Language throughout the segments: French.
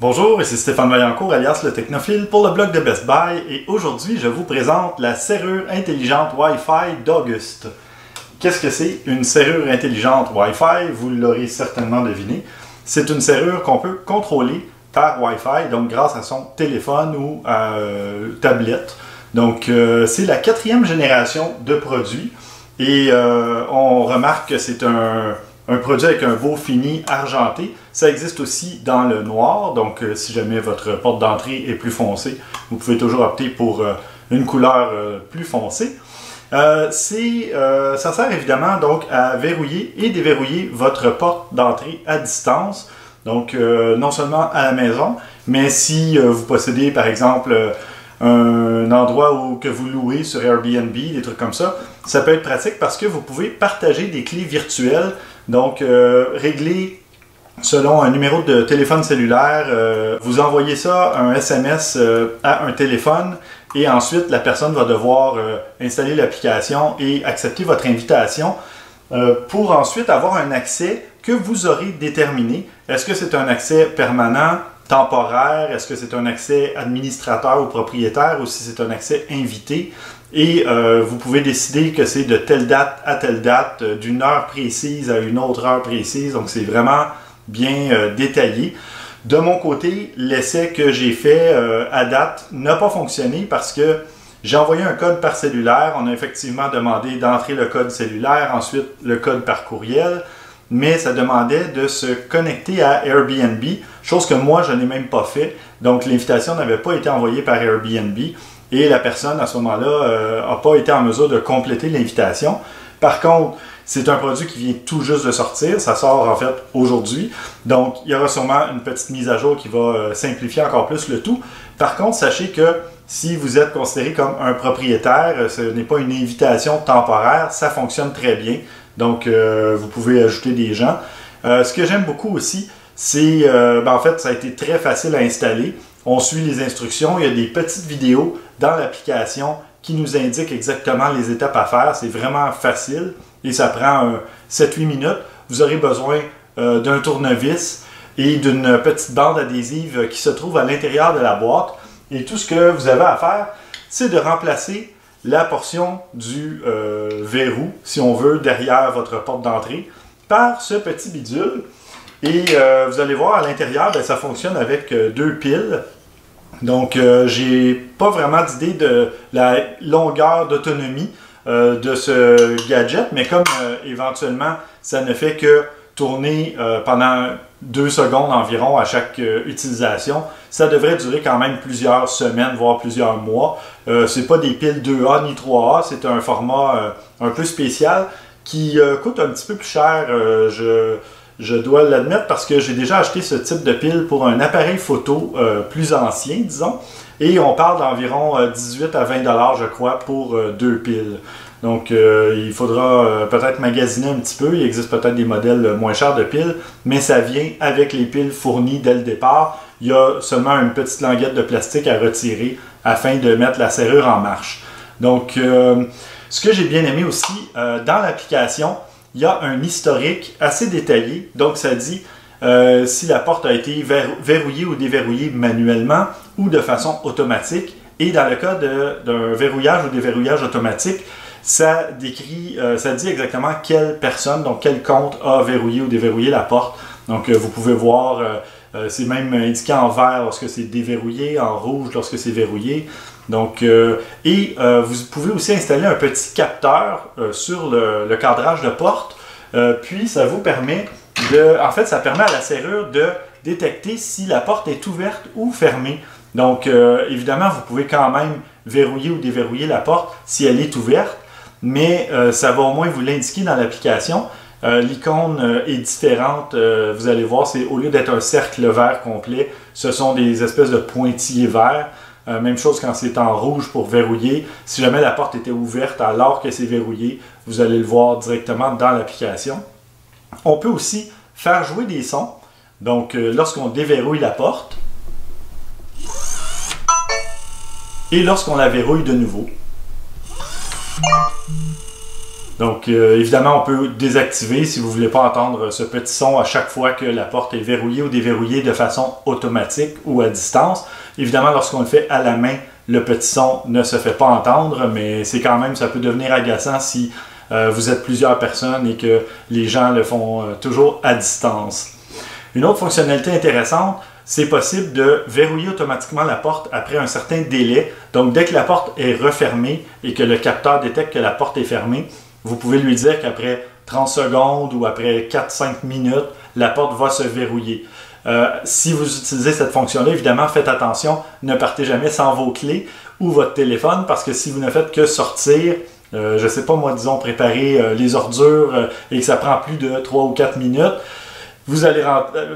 Bonjour, ici Stéphane Vaillancourt alias le Technophile pour le blog de Best Buy et aujourd'hui je vous présente la serrure intelligente Wi-Fi d'Auguste. Qu'est-ce que c'est une serrure intelligente Wi-Fi? Vous l'aurez certainement deviné. C'est une serrure qu'on peut contrôler par Wi-Fi, donc grâce à son téléphone ou euh, tablette. Donc euh, c'est la quatrième génération de produits et euh, on remarque que c'est un un produit avec un beau fini argenté. Ça existe aussi dans le noir, donc euh, si jamais votre porte d'entrée est plus foncée, vous pouvez toujours opter pour euh, une couleur euh, plus foncée. ça sert évidemment donc à verrouiller et déverrouiller votre porte d'entrée à distance. Donc non seulement à la maison, mais si vous possédez par exemple un endroit où, que vous louez sur Airbnb, des trucs comme ça, ça peut être pratique parce que vous pouvez partager des clés virtuelles donc, régler selon un numéro de téléphone cellulaire, euh, vous envoyez ça, un SMS euh, à un téléphone et ensuite la personne va devoir installer l'application et accepter votre invitation pour ensuite avoir un accès que vous aurez déterminé. Est-ce que c'est un accès permanent, temporaire, est-ce que c'est un accès administrateur ou propriétaire? Ou si c'est un accès invité? Et euh, vous pouvez décider que c'est de telle date à telle date, euh, d'une heure précise à une autre heure précise. Donc c'est vraiment bien euh, détaillé. De mon côté, l'essai que j'ai fait à date n'a pas fonctionné parce que j'ai envoyé un code par cellulaire. On a effectivement demandé d'entrer le code cellulaire, ensuite le code par courriel, mais ça demandait de se connecter à Airbnb, chose que moi je n'ai même pas fait. Donc l'invitation n'avait pas été envoyée par Airbnb et la personne à ce moment-là n'a euh, pas été en mesure de compléter l'invitation. Par contre, c'est un produit qui vient tout juste de sortir, ça sort en fait aujourd'hui, donc il y aura sûrement une petite mise à jour qui va euh, simplifier encore plus le tout. Par contre, sachez que si vous êtes considéré comme un propriétaire, euh, ce n'est pas une invitation temporaire, ça fonctionne très bien, donc vous pouvez ajouter des gens. ce que j'aime beaucoup aussi, c'est, ben, en fait, ça a été très facile à installer. On suit les instructions, il y a des petites vidéos dans l'application qui nous indiquent exactement les étapes à faire. C'est vraiment facile et ça prend 7-8 minutes. Vous aurez besoin euh, d'un tournevis et d'une petite bande adhésive qui se trouve à l'intérieur de la boîte. Et tout ce que vous avez à faire, c'est de remplacer la portion du euh, verrou, si on veut, derrière votre porte d'entrée, par ce petit bidule. Et euh, vous allez voir à l'intérieur, ben, ça fonctionne avec deux piles donc, euh, j'ai pas vraiment d'idée de la longueur d'autonomie euh, de ce gadget, mais comme euh, éventuellement ça ne fait que tourner pendant deux secondes environ à chaque utilisation, ça devrait durer quand même plusieurs semaines, voire plusieurs mois. c'est pas des piles 2A ni 3A, c'est un format un peu spécial qui coûte un petit peu plus cher. Je dois l'admettre parce que j'ai déjà acheté ce type de pile pour un appareil photo euh, plus ancien, disons. Et on parle d'environ 18 euh, à 20 dollars, je crois, pour euh, deux piles. Donc, il faudra peut-être magasiner un petit peu. Il existe peut-être des modèles moins chers de piles, mais ça vient avec les piles fournies dès le départ. Il y a seulement une petite languette de plastique à retirer afin de mettre la serrure en marche. Donc, ce que j'ai bien aimé aussi dans l'application, il y a un historique assez détaillé. Donc, ça dit euh, si la porte a été verrouillée ou déverrouillée manuellement ou de façon automatique. Et dans le cas d'un verrouillage ou déverrouillage automatique, ça décrit, euh, ça dit exactement quelle personne, donc quel compte a verrouillé ou déverrouillé la porte. Donc, euh, vous pouvez voir, c'est même indiqué en vert lorsque c'est déverrouillé, en rouge lorsque c'est verrouillé. Donc, euh, et euh, vous pouvez aussi installer un petit capteur euh, sur le, cadrage de porte. puis, ça vous permet de... En fait, ça permet à la serrure de détecter si la porte est ouverte ou fermée. Donc, évidemment, vous pouvez quand même verrouiller ou déverrouiller la porte si elle est ouverte, mais ça va au moins vous l'indiquer dans l'application. L'icône est différente, vous allez voir, c'est au lieu d'être un cercle vert complet, ce sont des espèces de pointillés verts. Euh, même chose quand c'est en rouge pour verrouiller. Si jamais la porte était ouverte alors que c'est verrouillé, vous allez le voir directement dans l'application. On peut aussi faire jouer des sons. Donc, euh, lorsqu'on déverrouille la porte et lorsqu'on la verrouille de nouveau. Donc, évidemment, on peut désactiver si vous ne voulez pas entendre ce petit son à chaque fois que la porte est verrouillée ou déverrouillée de façon automatique ou à distance. Évidemment, lorsqu'on le fait à la main, le petit son ne se fait pas entendre, mais c'est quand même, ça peut devenir agaçant si euh, vous êtes plusieurs personnes et que les gens le font euh, toujours à distance. Une autre fonctionnalité intéressante, c'est possible de verrouiller automatiquement la porte après un certain délai. Donc, dès que la porte est refermée et que le capteur détecte que la porte est fermée, vous pouvez lui dire qu'après 30 secondes ou après 4-5 minutes, la porte va se verrouiller. Euh, si vous utilisez cette fonction-là, évidemment, faites attention, ne partez jamais sans vos clés ou votre téléphone parce que si vous ne faites que sortir, euh, je ne sais pas moi, disons, préparer euh, les ordures et que ça prend plus de 3 ou 4 minutes, vous allez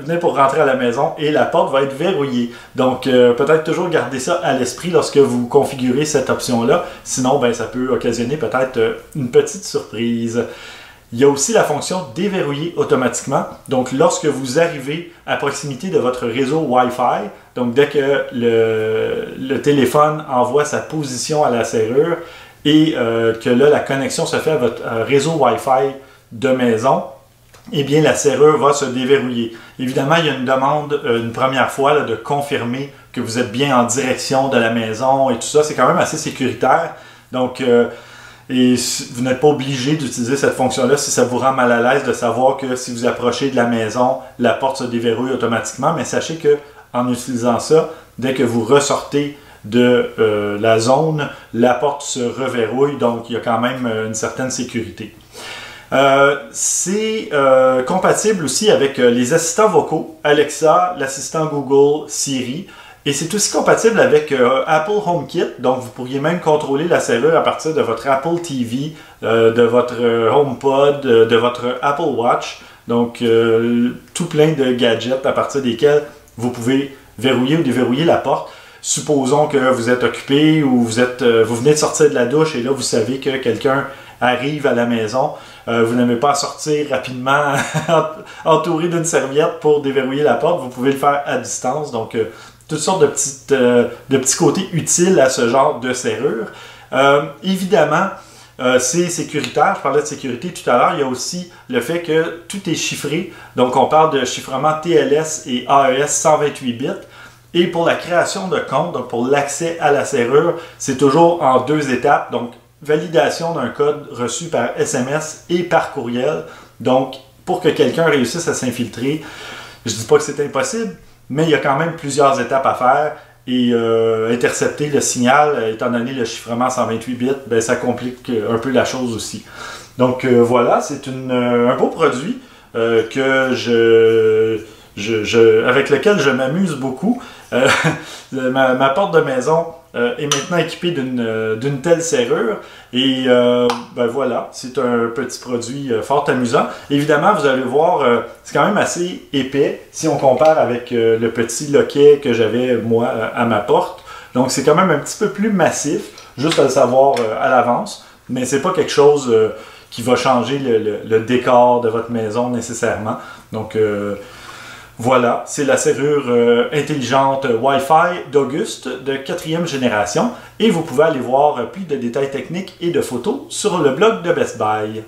venir pour rentrer à la maison et la porte va être verrouillée. Donc, peut-être toujours garder ça à l'esprit lorsque vous configurez cette option-là. Sinon, ben, ça peut occasionner peut-être une petite surprise. Il y a aussi la fonction déverrouiller automatiquement. Donc, lorsque vous arrivez à proximité de votre réseau Wi-Fi, donc dès que le, téléphone envoie sa position à la serrure et euh, que là, la connexion se fait à votre euh, réseau Wi-Fi de maison, eh bien, la serrure va se déverrouiller. Évidemment, il y a une demande euh, une première fois de confirmer que vous êtes bien en direction de la maison et tout ça. C'est quand même assez sécuritaire. Donc, et vous n'êtes pas obligé d'utiliser cette fonction-là si ça vous rend mal à l'aise de savoir que si vous approchez de la maison, la porte se déverrouille automatiquement. Mais sachez que en utilisant ça, dès que vous ressortez de euh, la zone, la porte se reverrouille, donc il y a quand même euh, une certaine sécurité. Euh, c'est compatible aussi avec les assistants vocaux, Alexa, l'assistant Google, Siri. Et c'est aussi compatible avec euh, Apple HomeKit, donc vous pourriez même contrôler la serrure à partir de votre Apple TV, euh, de votre euh, HomePod, de votre Apple Watch. Donc tout plein de gadgets à partir desquels vous pouvez verrouiller ou déverrouiller la porte. Supposons que vous êtes occupé ou vous, êtes, vous venez de sortir de la douche et là vous savez que quelqu'un arrive à la maison. vous n'aimez pas sortir rapidement entouré d'une serviette pour déverrouiller la porte. Vous pouvez le faire à distance. Donc toutes sortes de, petites, euh, de petits côtés utiles à ce genre de serrure. Euh, évidemment, euh, c'est sécuritaire. Je parlais de sécurité tout à l'heure. Il y a aussi le fait que tout est chiffré. Donc, on parle de chiffrement TLS et AES 128 bits. Et pour la création de compte, donc pour l'accès à la serrure, c'est toujours en deux étapes. Donc, validation d'un code reçu par SMS et par courriel. Donc, pour que quelqu'un réussisse à s'infiltrer, je ne dis pas que c'est impossible, mais il y a quand même plusieurs étapes à faire. Et euh, intercepter le signal, euh, étant donné le chiffrement 128 bits, ben, ça complique un peu la chose aussi. Donc euh, voilà, c'est un beau produit que je, je, avec lequel je m'amuse beaucoup. ma, porte de maison euh, est maintenant équipé euh, d'une telle serrure. Et euh, ben voilà, c'est un petit produit fort amusant. Évidemment, vous allez voir, c'est quand même assez épais si on compare avec le petit loquet que j'avais moi à ma porte. Donc c'est quand même un petit peu plus massif, juste à le savoir à l'avance. Mais c'est pas quelque chose qui va changer le, le, décor de votre maison nécessairement. Donc voilà, c'est la serrure euh, intelligente Wi-Fi d'Auguste de quatrième génération et vous pouvez aller voir plus de détails techniques et de photos sur le blog de Best Buy.